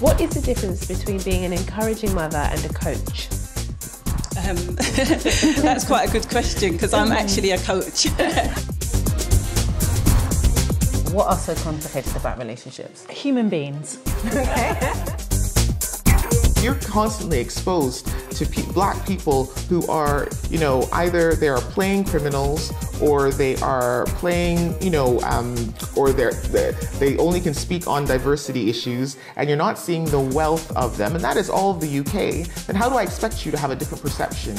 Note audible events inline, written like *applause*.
What is the difference between being an encouraging mother and a coach? Um, *laughs* that's quite a good question because I'm actually a coach. what are so complicated about relationships? Human beings. *laughs* *laughs* You're constantly exposed to pe black people who are, you know, either they are playing criminals or they are playing, you know, um, or they're, they're, they only can speak on diversity issues and you're not seeing the wealth of them, and that is all of the UK, then how do I expect you to have a different perception?